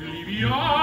Livia